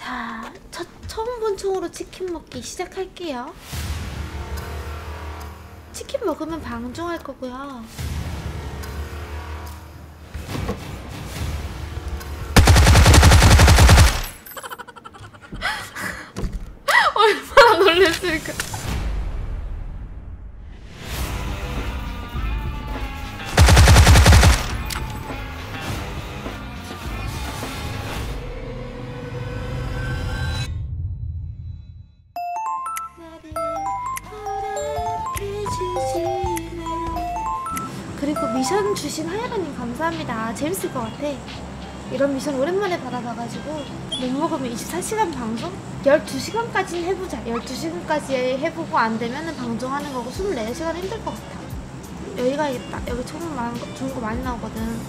자, 첫, 처음 본총으로 치킨 먹기 시작할게요. 치킨 먹으면 방종할 거고요. 얼마나 놀랬을까. 주신 하야가님 감사합니다. 재밌을 것 같아. 이런 미션 오랜만에 받아봐가지고 못 먹으면 24시간 방송? 12시간까지는 해보자. 12시간까지 해보고 안 되면은 방송하는 거고 24시간 힘들 것 같아. 여기 가야겠다. 여기 총 많은 거, 좋은 거 많이 나오거든.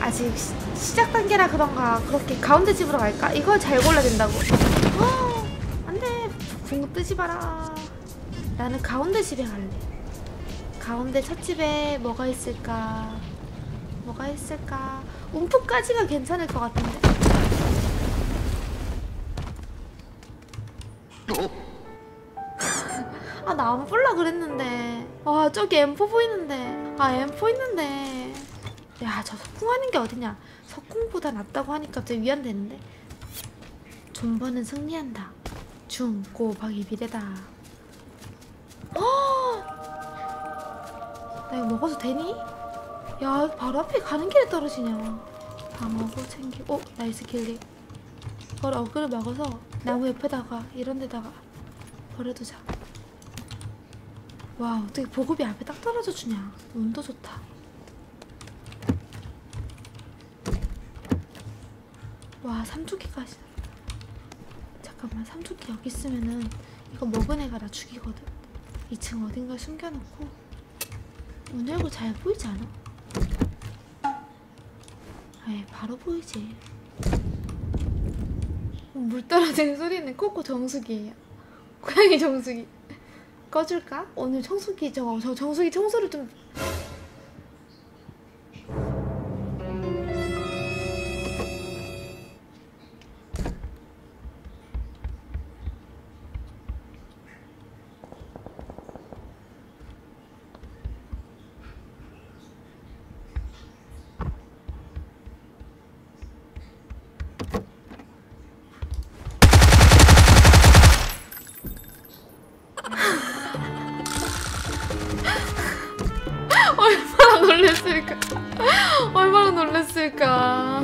아직 시, 시작 단계라 그런가 그렇게 가운데 집으로 갈까? 이거 잘 골라야 된다고. 어, 안 돼 궁금 뜨지 마라. 나는 가운데 집에 갈래. 가운데 첫 집에 뭐가 있을까? 뭐가 있을까? 움푹까지가 괜찮을 것 같은데. 아, 나 안 볼라 그랬는데. 와, 저기 M4 보이는데. 아, M4 있는데. 야, 저 석궁하는 게 어디냐? 석궁보다 낫다고 하니까 갑자기 위안되는데. 존버는 승리한다. 중, 고, 박이 비례다. 어! 나 이거 먹어도 되니? 야, 바로 앞에 가는 길에 떨어지냐. 다 먹어, 챙기고. 어, nice kill. 그걸 어그를 막아서 나무 옆에다가, 이런 데다가 버려두자. 와, 어떻게 보급이 앞에 딱 떨어져 주냐. 운도 좋다. 와, 삼두기까지. 잠깐만, 삼두기 여기 있으면은 이거 먹은 애가 나 죽이거든. 2층 어딘가에 숨겨놓고 문 열고 잘 보이지 않아? 아예 바로 보이지. 물 떨어지는 소리는 코코 정수기예요. 고양이 정수기. 꺼줄까? 오늘 청소기 저거 저 정수기 청소를 좀 놀랬을까? 얼마나 놀랬을까?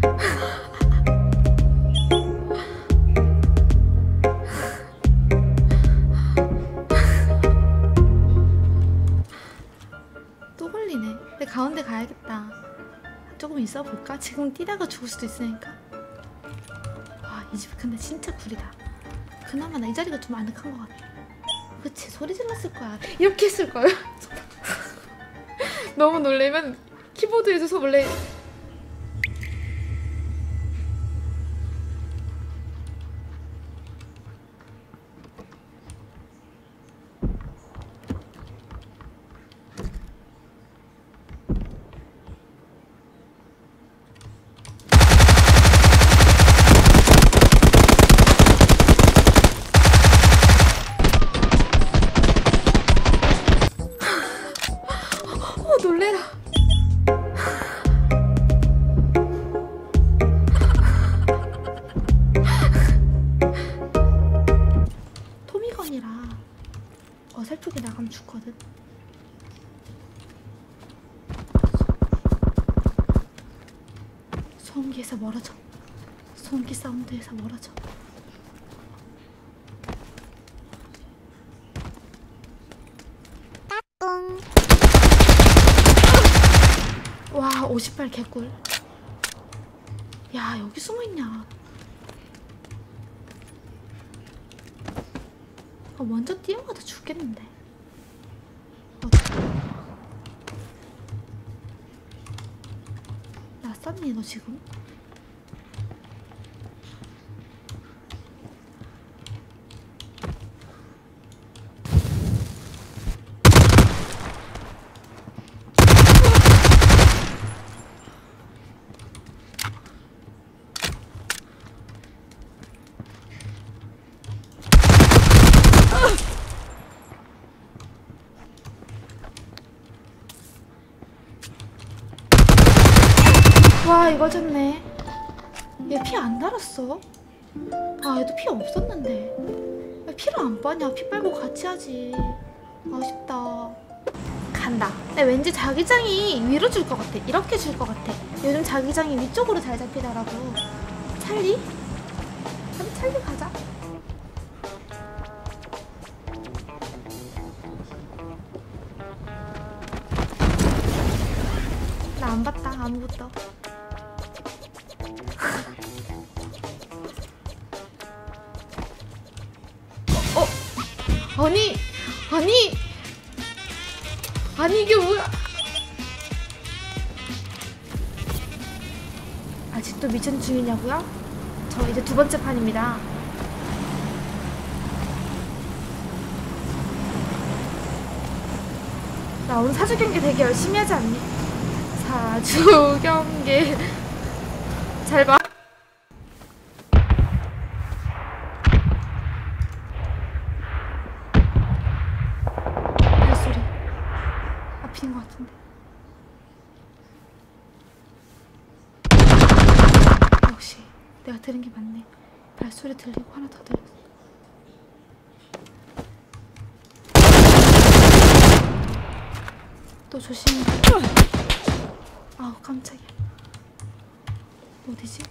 또 걸리네. 근데 가운데 가야겠다. 조금 있어 볼까? 지금 뛰다가 죽을 수도 있으니까. 와, 이 집 근데 진짜 구리다. 그나마 나 이 자리가 좀 아늑한 것 같아. 그치 소리 질렀을 거야 이렇게 했을 거야 너무 놀래면 키보드에서 원래 와 58 개꿀 야 여기 숨어있냐 아, 먼저 뛰어가다 죽겠는데 어떡해. 낯섰니 너 지금? 와 이거 좋네. 얘 피 안 달았어? 아 얘도 피 없었는데. 왜 피를 안 빠냐? 피 빨고 같이 하지. 아쉽다. 간다. 근데 왠지 자기장이 위로 줄 것 같아. 이렇게 줄 것 같아. 요즘 자기장이 위쪽으로 잘 잡히더라고. 찰리? 그럼 찰리 가자. 나 안 봤다. 아무것도 아니 아니 아니 이게 뭐야 아직도 미션 중이냐고요? 저 이제 두 번째 판입니다 나 오늘 사주 경기 되게 열심히 하지 않니? 사주 경기 잘 봐. 발소리 앞인 것 같은데. 역시 내가 들은 게 맞네. 발 소리 들리고 하나 더 들렸어. 또 조심해. 아우 깜짝이야. 어디지?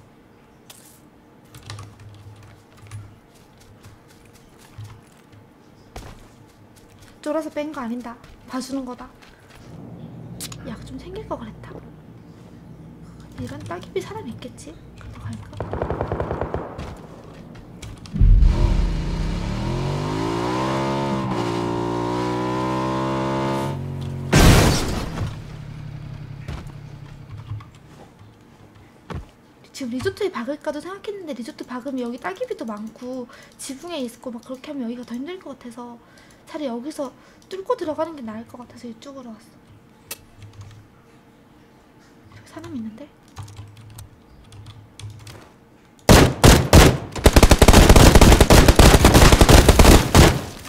쫄아서 뺀 거 아닌다. 봐주는 거다. 약좀 생길 거 그랬다. 이런 따기비 사람 있겠지? 지금 리조트에 박을까도 생각했는데 리조트 박으면 여기 딸기비도 많고 지붕에 있고 막 그렇게 하면 여기가 더 힘들 것 같아서 차라리 여기서 뚫고 들어가는 게 나을 것 같아서 이쪽으로 왔어. 저기 사람 있는데?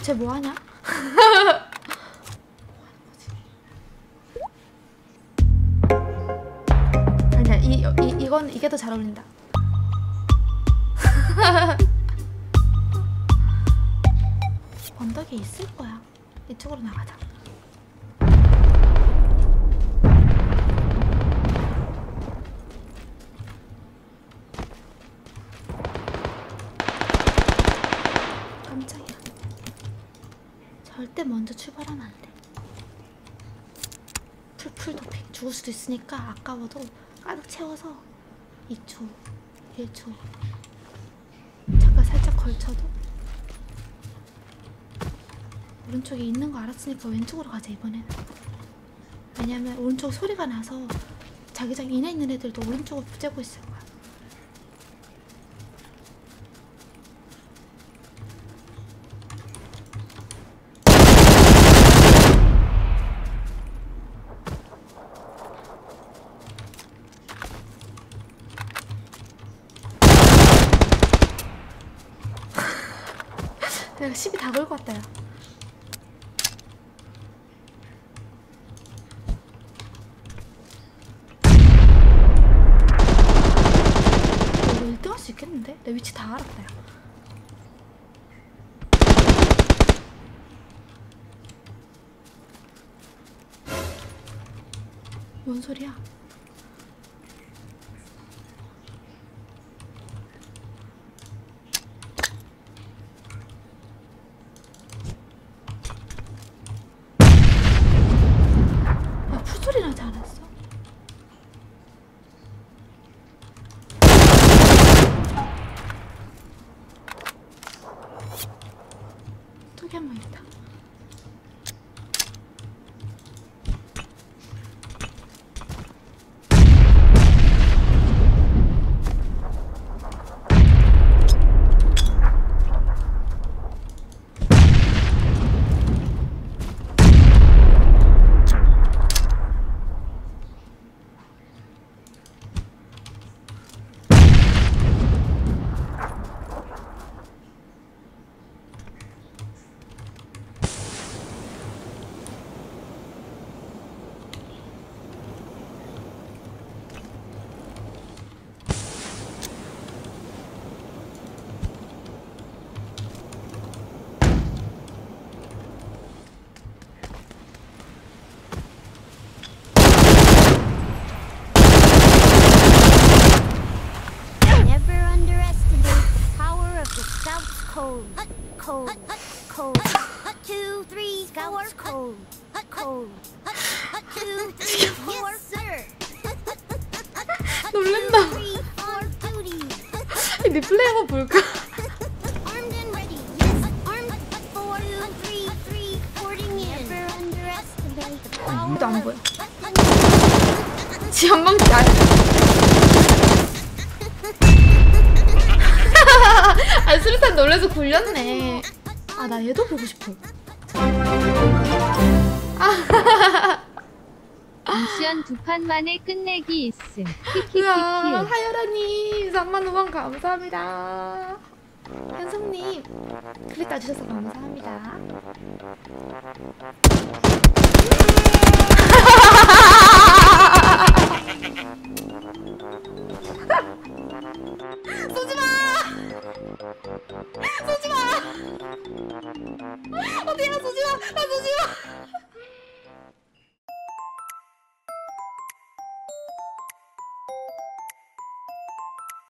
쟤 뭐하냐? 이건 이게 더 잘 어울린다. 언덕에 있을 거야. 이쪽으로 나가자. 깜짝이야. 절대 먼저 출발하면 안돼. 풀풀 도핑 죽을 수도 있으니까 아까워도 가득 채워서 2초 1초 잠깐 살짝 걸쳐도? 오른쪽에 있는 거 알았으니까 왼쪽으로 가자 이번에는 왜냐면 오른쪽 소리가 나서 자기장 인에 있는 애들도 오른쪽으로 째고 있을 거야 내가 10이 다 걸고 왔다 야 이거 1등 할 수 있겠는데? 내 위치 다 알았다 야뭔 소리야? 야, 저기 한명 있다. code. Four, duty. 리플레이 한번 볼까? 아무도 안 보여. 지연방지 안 아, 수류탄 놀래서 굴렸네. 아, 나 얘도 보고 싶어. 미션 두 판 만에 끝내기 있음. 키키키키. 하여라님, 3만 5만 감사합니다. 현성님, 클릭 따주셔서 감사합니다.